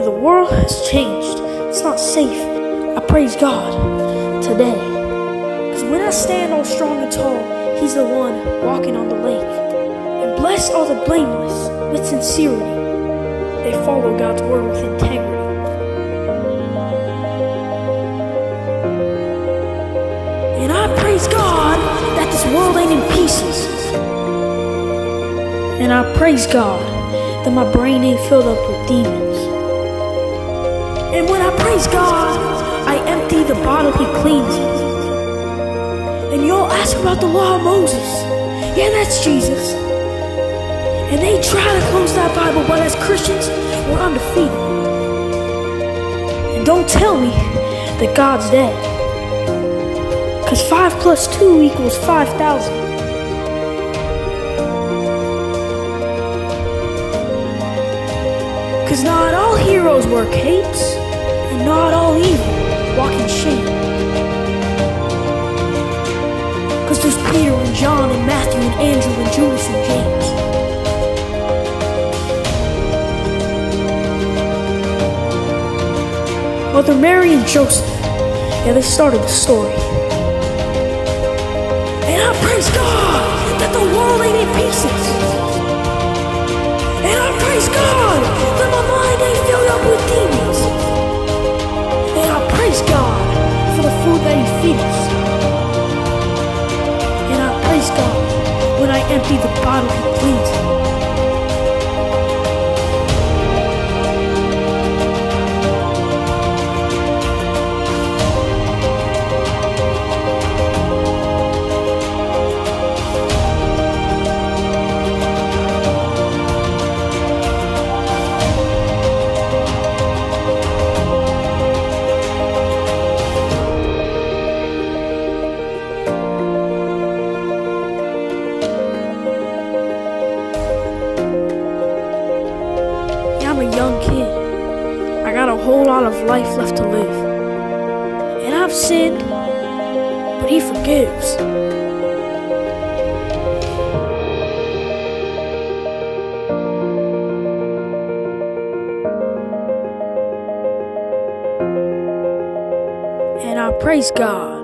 The world has changed. It's not safe. I praise God today. Because when I stand all strong and tall, He's the one walking on the lake. And bless all the blameless with sincerity. They follow God's word with integrity. And I praise God that this world ain't in pieces. And I praise God that my brain ain't filled up with demons. Praise God, I empty the bottle, He cleans. And y'all ask about the law of Moses. Yeah, that's Jesus. And they try to close that Bible, but as Christians, we're undefeated. And don't tell me that God's dead. Because 5 plus 2 equals 5,000. Because not all heroes wear capes, and not all evil walk in shame. Because there's Peter and John and Matthew and Andrew and Judas and James. Mother Mary and Joseph, yeah, they started the story. And I praise God that the world ain't God for the food that He feeds us. And I praise God when I empty the bottle He cleans young kid. I got a whole lot of life left to live. And I've sinned, but He forgives. And I praise God